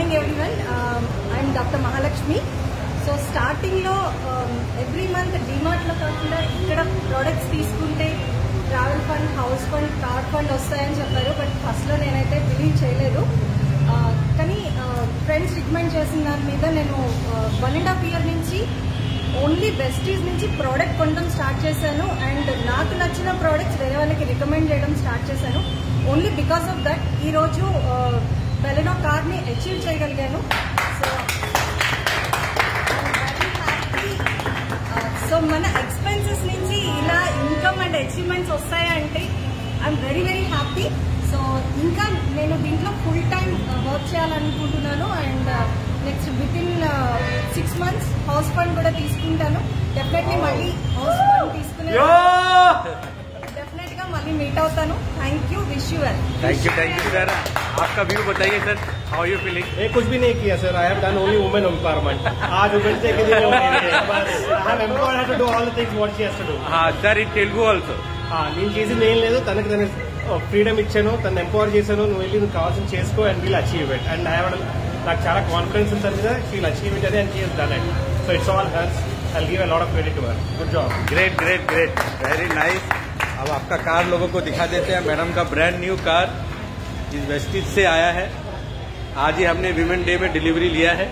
Morning everyone I'm doctor Mahalakshmi so స్టార్టింగ్లో every month డిమార్ట్లో కాకుండా ఇక్కడ ప్రోడక్ట్స్ తీసుకుంటే travel fund house fund car fund వస్తాయని చెప్పారు. బట్ ఫస్ట్లో నేనైతే బిలీవ్ చేయలేదు. Uh, కానీ uh, ఫ్రెండ్స్ రికమెండ్ చేసిన దాని మీద నేను వన్ అండ్ హాఫ్ ఇయర్ నుంచి ఓన్లీ బెస్టీస్ నుంచి ప్రోడక్ట్ కొనడం స్టార్ట్ చేశాను. అండ్ నాకు నచ్చిన ప్రోడక్ట్స్ వేరే వాళ్ళకి రికమెండ్ చేయడం స్టార్ట్ చేశాను. ఓన్లీ బికాస్ ఆఫ్ దట్ ఈరోజు బెలెనో కార్ని అచీవ్ చేయగలిగాను. సో సో మన ఎక్స్పెన్సెస్ నుంచి ఇలా ఇన్కమ్ అండ్ అచీవ్మెంట్స్ వస్తాయంటే I'm very very happy so ఇంకా నేను దీంట్లో ఫుల్ టైం వర్క్ చేయాలనుకుంటున్నాను. And next within six months house fund కూడా తీసుకుంటాను. డెఫినెట్లీ మళ్ళీ హౌస్ ఫండ్ తీసుకునే డెఫినెట్గా మళ్ళీ మీట్ అవుతాను thank you wish you well thank you thank you sir आपका व्यू बताइए सर हाउ यू फीलिंग ये कुछ भी नहीं किया sir I have done only women empowerment आज वुमेन से के दिन bus I have empowered her to do all the things what she has to do हाँ सर इन तेलुगु ऑल्सो నేను చేసింది ఏం లేదు తనకి తన ఫ్రీడమ్ ఇచ్చాను తను ఎంపవర్ చేశాను నువ్వు వెళ్ళి నువ్వు కావాల్సింది చేసుకో and we'll achieve it and I have నాకు చాలా కాన్ఫిడెన్స్ ఉంది తన మీద షీల్ అచీవ్ ఇట్ అని and she has done it so it's all hers I give a lot of credit to her good job great great great very nice अब आपका car लोगों को दिखा देते हैं। मैडम का ब्रांड न्यू कार इस वेस्टिज से आया है। आज ही हमने विमेन डे में डिलीवरी लिया है।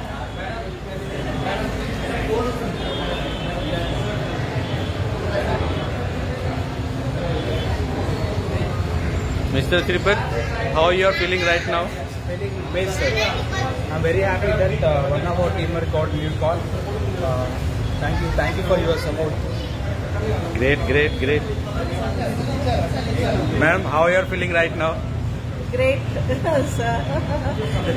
Mister Shripad how you are feeling right now I am very happy that one of our team call new call thank you thank you for your support Great, great, great. Ma'am, how are you feeling right now? Great, sir.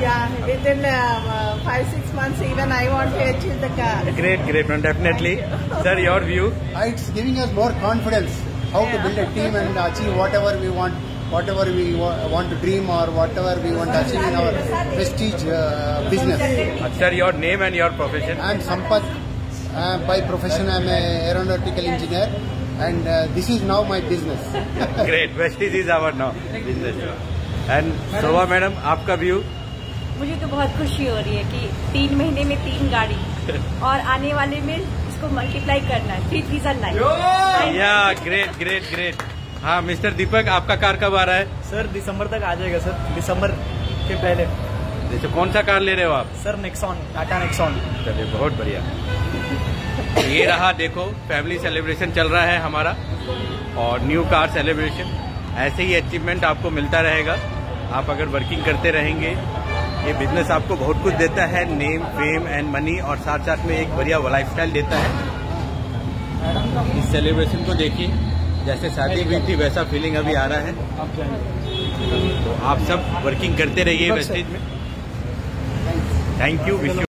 yeah, within uh, five, six months, even I want to achieve the car. Great, great, ma'am, definitely. You. Sir, your view? Uh, it's giving us more confidence how yeah. to build a team and achieve whatever we want whatever we want to dream or whatever we want to achieve in our prestige uh, business. Sir, your name and your profession? I am Sampath Uh, by profession, I am a aeronautical engineer, and uh, this is now my business. Great. Vestige is our now business. And Shobha madam, आपका view? मुझे तो बहुत खुशी हो रही है कि तीन महीने में तीन गाड़ी और आने वाले में इसको मल्टीप्लाई करना है three three nine Yeah, great, great, great. हाँ मिस्टर दीपक आपका कार कब आ रहा है सर दिसंबर तक आ जाएगा सर दिसंबर के पहले जैसे कौन सा कार ले रहे हो आप? सर नेक्सॉन टाटा नेक्सॉन चलिए बहुत बढ़िया। ये रहा देखो फैमिली सेलिब्रेशन चल रहा है हमारा और न्यू कार सेलिब्रेशन ऐसे ही अचीवमेंट आपको मिलता रहेगा। आप अगर वर्किंग करते रहेंगे ये बिज़नेस आपको बहुत कुछ देता है नेम फेम एंड मनी और साथ साथ में एक बढ़िया लाइफ स्टाइल देता है। इस सेलिब्रेशन को देखिए जैसे शादी हुई थी वैसा फीलिंग अभी आ रहा है। तो आप सब वर्किंग करते रहिए वेस्टेज में। Thank you.